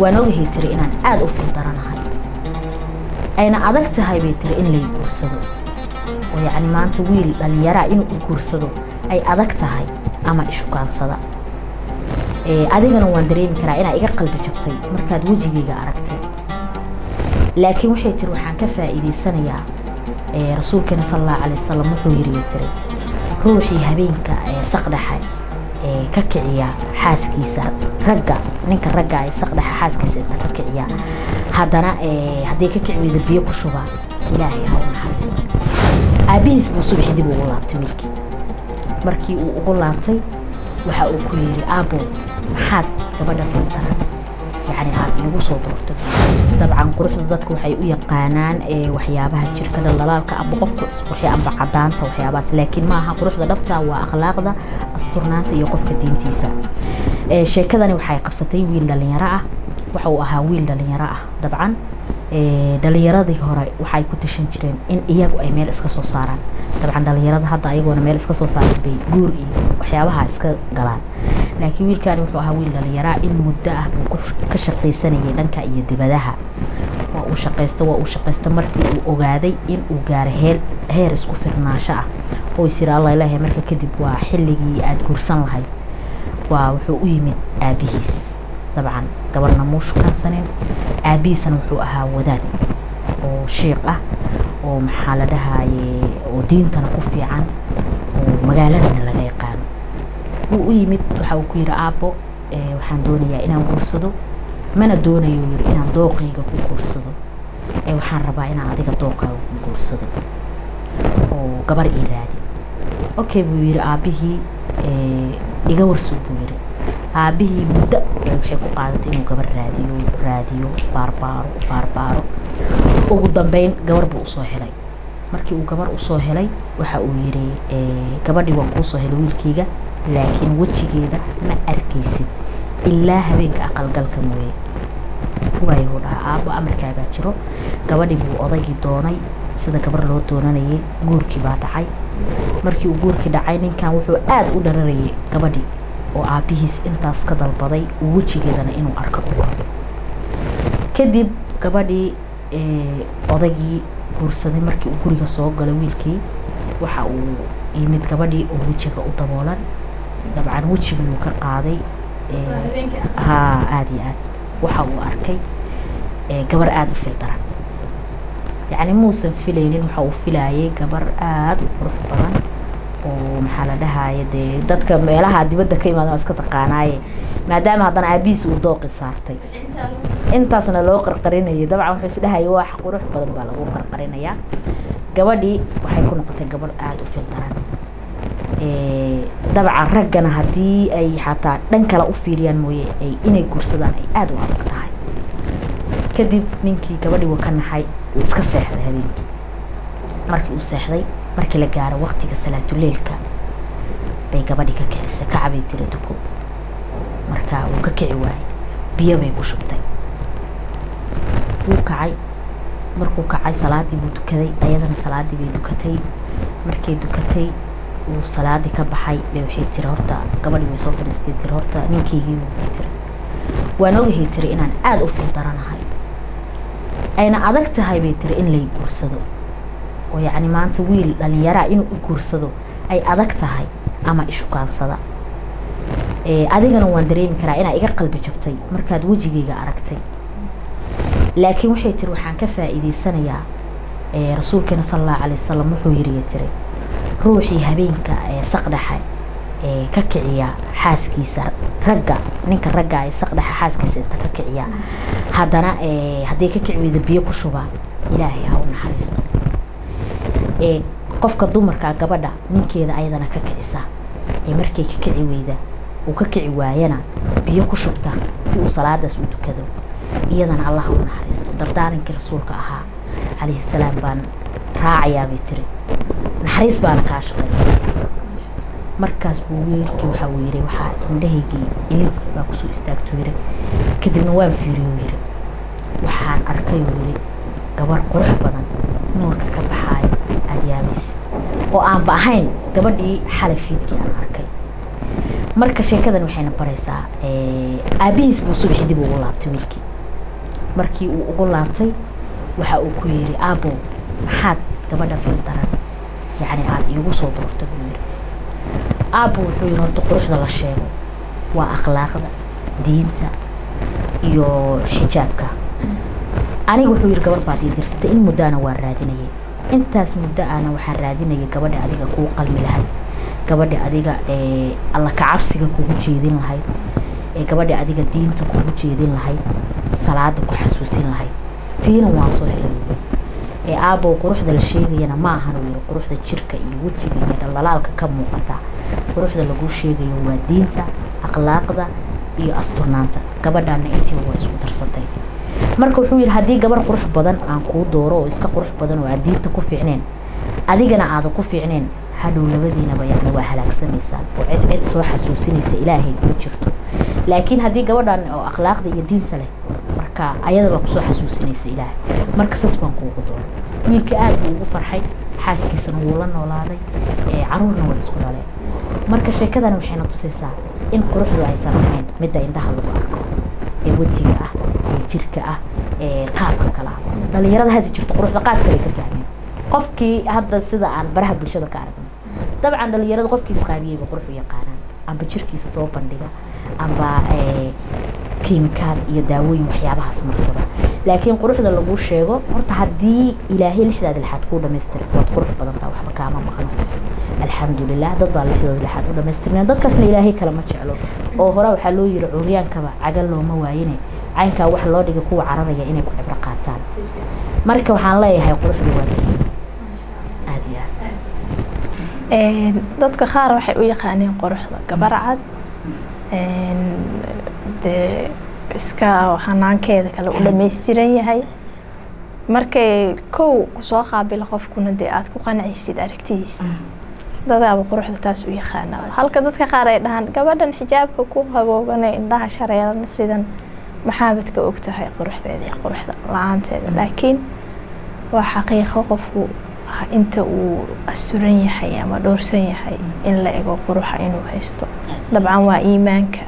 waan ogahay tiri inaan aada u fildaranahay ayna adag tahay bay tiri in lay guursado. Oo yacni maanta wiil dhallinyaraa inuu i guursado ay adag tahay ama ishukaansada adigana waan dareemi karaa inaa iga qalbi jabtay markaad wejigayga aragtay. Laakiin waxay tiri waxaan ka faa'iidaysanayaa rasuulkeena sal allahu calay wasalam wuxuu yiri bay tiri ruuxii habeenka saqdhaxa ka kiciya xaaskiisa. Ragga ninka ragga ay saqdhaxa xaaskiisa inta ka kiciya. Haddana hadday ka kici weyda biyo ku shubaa ilaahay ha naxariisto. Aabbihiis buu subaxi dib ugu laabtay wiilkii markii uu ugu laabtay waxa uu ku yidhi aabbo maxaad gabadha fildaran doortay dabcan quruxda dadku waxay u yaqaanaan waxyaabaha jirka dhaldhalaalka amba qofka isqurxi amba cadaanta waxyaabahaas. Laakiin ma aha quruxda dhabta waa akhlaaqda asturnaanta iyo qofka diintiisa. Sheekadani waxay qabsatay wiil dhallinyaro ah waxa uu ahaa wiil dhallinyaro ah. Dabcan dhalinyaradii hore waxay ku tashan jireen in iyagu ay meel iska soo saaraan. Dabcan dhalinyarada hadda ayagoona meel iska soo saaran bay guur iyo waxyaabaha iska galaan laakiin wiilkani wuxuu ahaa wiil dhalinyaraa in muddo ah buu ka shaqaysanayay dhanka iyo dibadaha. Waa uu shaqaysta waa uu shaqaysta markii uu ogaaday in uu gaaray heer heer isku firnaasho ah. Oo is yiri allah ilaahay marka kadib waa xilligii aada guursan lahayd. Waa wuxuu u yimid aabihiis. Dabcan gabarna muu shukaansaneen aabihiisana wuxuu ahaa wadaad oo shiiq ah oo maxaa la dhahaye oo diintana ku fiican oo magaaladana wuu u yimid waxa uu ku yidhi aabbo waxaan doonayaa inaan guursado. Mana doonayo yiri inaan dooqayga ku guursado. Ee waxaan rabaa inaan adiga dooqaaga ku guursado. Oo gabar ii raadi. Okay buu yidhi aabbihii iga warsug buu yidhi. Aabbihii muddo waxay ku qaadatay inuu gabar raadiyo raadiyo baarbaaro baarbaaro ugu dambeyn gabar buu u soo helay. Markii uu gabar u soo helay waxa uu yidhi gabadhii waan kuusoo helay wiilkayga laakiin wejigeeda ma arkaysid. Ilaa habeenka aqalgalka mooye. Waayuu dhahaa. Aabbo amarkaagaa jiro. Gabadhii buu odaygii doonay. Sida gabar loo doonanayay guurkii baa dhacay. Markii uu guurkii dhacay ninkan wuxuu aada u dhararayay gabadhii oo aabbihiis intaas ka dalbaday wejigeedana inuu arko. Kadib gabadhii odaygii guursaday markii uu guriga soo galay wiilkii waxa uu yimid gabadhii oo wejiga u daboolan dabcan wejigiyuu ka qaaday haa aada iyo aad. Waxa uu arkay gabar aada u fildaran yacni muusan filaynin waxa uu filaayay gabar aada u qurux badan oo maxaa la dhahaye dee dadka meelaha dibadda ka imaada iska taqaanaaye maadaama haddana aabihiis uu dooqi saartay. Intaasna loo qarqarinayay. Dabcan wuxuu isdhahaya wax qurux badan baa lagu qarqarinayaa. Gabadhii waxay ku noqotay gabadh aada u fildaran dabcan raggana haddii ay xataa dhan kale u fiiriyaan mooye ay inay guursadaan ay aada u adag tahay. Kadib ninkii gabadhii wuu ka naxay uu iska seexday habeenkii. Markii uu seexday markii la gaaro waktiga salaatuleilka bay gabadhii ka kicisay kacbay tiri duko marka wuu ka kici waayay biyo bay ku shubtay. Wuu kacay. Markuu kacay salaadii buu dukaday ayadana salaadii bay dukatay. Markay dukatay uu salaadii ka baxay bay waxay tiri horta gabadhii way soo fadhiistay tiri horta ninkaygii bay tiri. Waan ogahay tiri inaan aada u fildaranahay ayna adag tahay bay tiri in lay guursado. Oo yacni maanta wiil dhallinyaraa inuu i guursado ay adag tahay ama ishukaansada adigana waan dareemi karaa inaa iga qalbi jabtay markaad wejigayga aragtay. Laakiin waxay tiri waxaan ka faa'iidaysanayaa rasuulkeena sal allahu calay wasalam wuxuu yiriya tiri ruuxii habeenka saqdhaxa ka kiciya xaaskiisa ragga ninka ragga ay saqdhaxa xaaskiisa inta ka kiciya. Haddana hadday ka kici weyda biyo ku shubaa ilaahay ha u naxariisto. Qofka dumarka gabadha ninkeeda ayadana ka kicisa ee markay ka kici weyda uu ka kici waayana biyo ku shubta si uu salaadaas u dukado. Iyadana allah u naxariisto. Dardaarankii rasuulka ahaa calayhi salaam baan raacayaa bay tiri naxariis baana kaa shaqaysanaya markaas buu wiilkii waxa uu yiri waxaa indhahaygii ilib baa ku soo istaagtuu yiri. Kadibna waan fiiriyuu yiri. Waxaan arkay uu yiri gabar qurux badan nuurka ka baxaayo aada yaabaysa oo aanba ahayn gabadhii xalay fiidkii aan arkay. Marka sheekadan waxayna baraysaa aabihiis buu subaxi dib ugu laabtay wiilkii. Markii uu ugu laabtay waxa uu ku yidhi aabo maxaad gabadha fildaran yacni aada iigu soo doorta buu yidhi aabo wuxuu yidhi horta quruxda la sheego waa akhlaaqda diinta iyo xijaabka aniga wuxuu yidhi gabar baad ii dirsatay in muddaana waa raadinayay intaas muddo ana waxaa raadinayay gabadha adiga kuu qalmi lahayd gabadha adiga alla kacabsiga kugu jeedin lahayd ee gabadha adiga diinta kugu jeedin lahayd salaada ku xasuusin lahayd tiina waa soo helay ee aabow quruxda la sheegayana ma ahan yiri quruxda jirka iyo wejiga iyo dhalaalka ka muuqata. Quruxda lagu sheegayo waa diinta akhlaaqda iyo asturnaanta. Gabadhaana intiiba waa isku darsatay marka wuxuu yidhi haddii gabar qurux badan aan kuu dooro oo iska qurux badan oo aad diinta ku fiicneen adigana aada ku fiicneen hadhow labadiinaba yacni waa halaagsamaysaan oo cid cid soo xasuusinaysa ilaahay ma jirto. Laakiin haddii gabadhan oo akhlaaqda iyo diinta leh marka ayadaba ku soo xasuusinaysa ilaahay. Marka saas baan kuugu dooray wiilka aad buu ugu farxay xaaskiisana wuu la noolaaday caruurna waa isku dhaleen marka sheekadani waxayna tusaysaa in quruxdu aysan ahayn midda indhaha lagu arko ee wejiga ah ee jirka ah ee qaabka kale ah. Dhalinyarada hadda jirto quruxda qaab kale ka fahmeen. Qofkii hadda sida aan baraha bulshada ka aragno dabcan dhalinyarada qofkii isqaabiyeyba qurux u yaqaanaan. Amba jirkiisa soo bandhiga amba kiimikaad iyo daawooyin waxyaabahaas marsada. Laakiin quruxda lagu sheego horta haddii ilaahay lixdaada lixaad kuu dhamaystira waad qurux badantaa waxba kaama maqno alxamdulilah dad baa lixdooda lixaad u dhamaystirneen dadkaasna ilaahay kale ma jeclo. Oo hore waxaa loo yiri curyaankaba cagal looma waayine. Caynkaa wax loo dhigay kuwa cararaya inay ku cibro qaataan. Marka waxaan leeyahay quruxda waa tiin aada iyo aad. Dadka qaar waxay u yaqaaneen quruxda gabar cad dee iska hanaankeeda kale u dhamaystiran yahay. Markay kow ku soo qaabilo qofkuna dee aada ku qanacaysid aragtidiisa. Dadaaba quruxda taas u yaqaanaa halka dadka qaar ay dhahaan gabadhan xijaabka ku haboobane indhaha shareeran sidan maxaabad ka og tahay quruxdeeda iyo quruxda la'aanteeda laakiin waa xaqiiqo qofku inta uu asturan yahay ama dhowrsan yahay in la ego quruxa inuu haysto. Dabcan waa iimaanka